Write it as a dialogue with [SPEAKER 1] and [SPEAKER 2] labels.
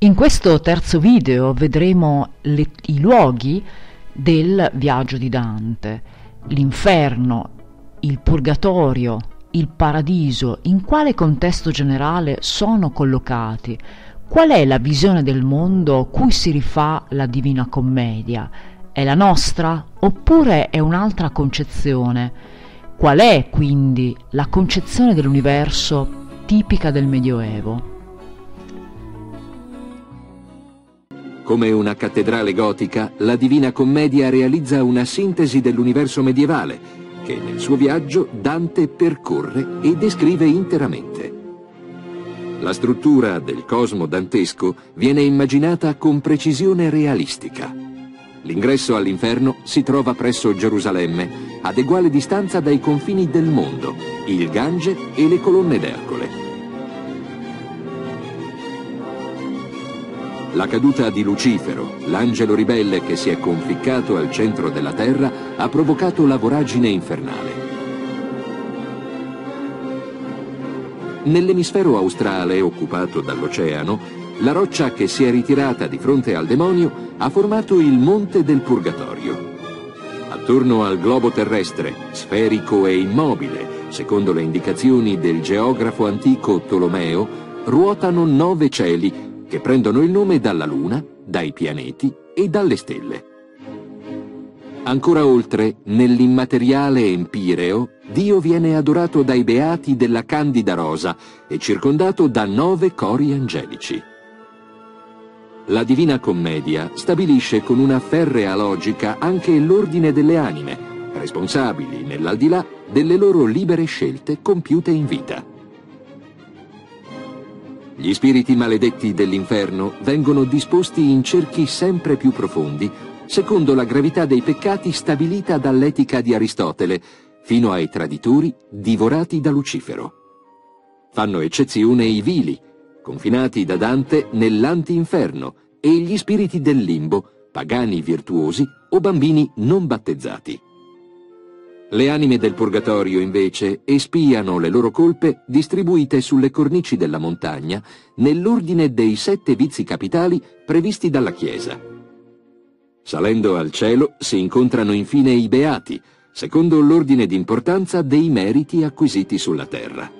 [SPEAKER 1] In questo terzo video vedremo le, i luoghi del viaggio di Dante, l'inferno, il purgatorio, il paradiso, in quale contesto generale sono collocati, qual è la visione del mondo cui si rifà la Divina Commedia, è la nostra oppure è un'altra concezione? Qual è quindi la concezione dell'universo tipica del Medioevo?
[SPEAKER 2] Come una cattedrale gotica, la Divina Commedia realizza una sintesi dell'universo medievale che nel suo viaggio Dante percorre e descrive interamente. La struttura del cosmo dantesco viene immaginata con precisione realistica. L'ingresso all'inferno si trova presso Gerusalemme, ad eguale distanza dai confini del mondo, il Gange e le colonne d'Ercole. La caduta di Lucifero, l'angelo ribelle che si è conficcato al centro della terra, ha provocato la voragine infernale. Nell'emisfero australe, occupato dall'oceano, la roccia che si è ritirata di fronte al demonio ha formato il Monte del Purgatorio. Attorno al globo terrestre, sferico e immobile, secondo le indicazioni del geografo antico Tolomeo, ruotano nove cieli che prendono il nome dalla Luna, dai pianeti e dalle stelle. Ancora oltre, nell'immateriale empireo, Dio viene adorato dai beati della Candida Rosa e circondato da nove cori angelici. La Divina Commedia stabilisce con una ferrea logica anche l'ordine delle anime, responsabili nell'aldilà delle loro libere scelte compiute in vita. Gli spiriti maledetti dell'inferno vengono disposti in cerchi sempre più profondi, secondo la gravità dei peccati stabilita dall'etica di Aristotele, fino ai traditori divorati da Lucifero. Fanno eccezione i vili, confinati da Dante nell'anti-inferno, e gli spiriti del limbo, pagani virtuosi o bambini non battezzati. Le anime del purgatorio, invece, espiano le loro colpe distribuite sulle cornici della montagna nell'ordine dei sette vizi capitali previsti dalla Chiesa. Salendo al cielo si incontrano infine i beati, secondo l'ordine di importanza dei meriti acquisiti sulla terra.